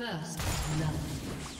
First love.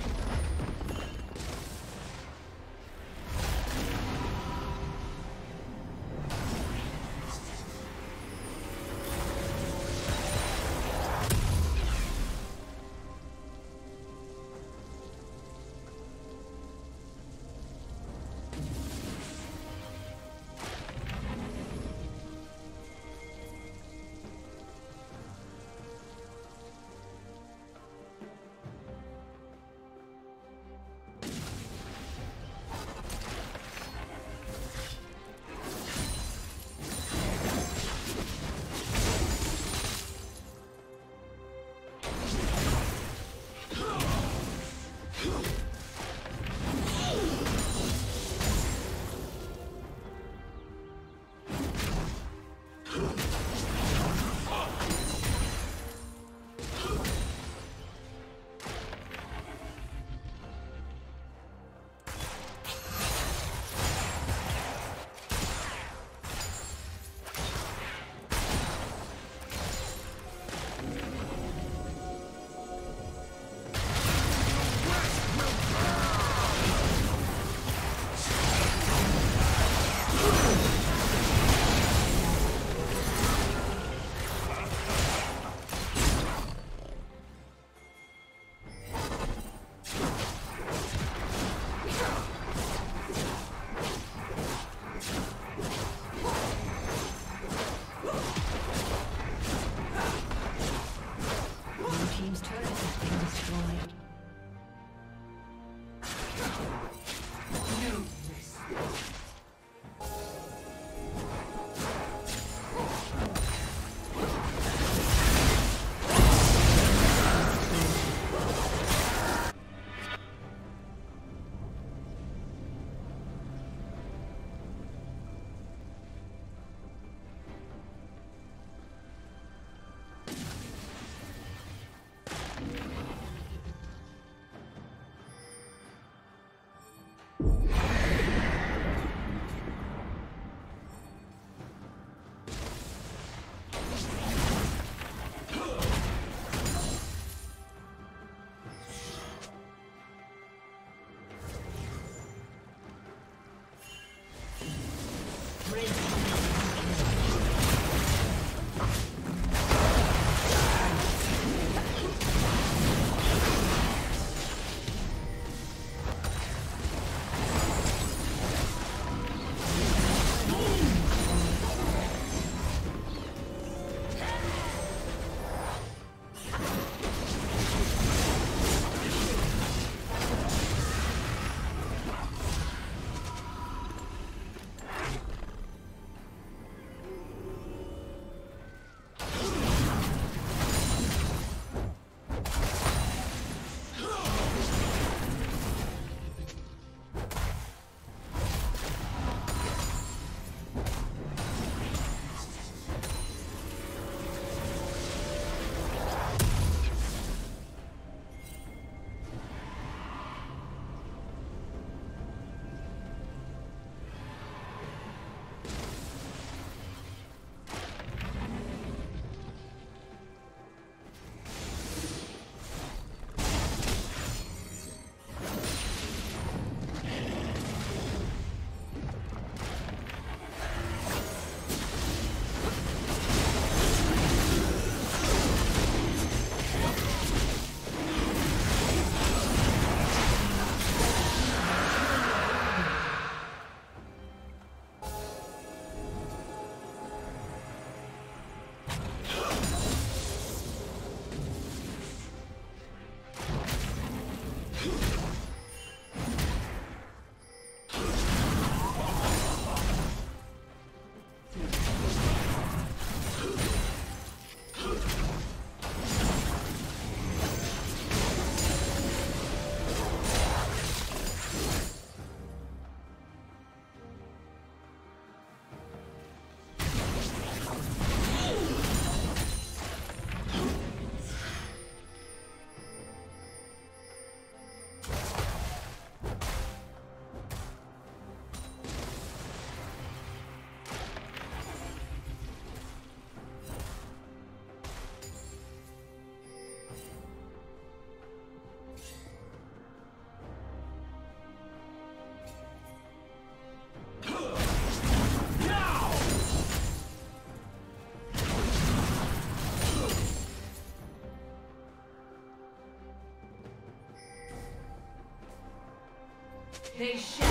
They shall.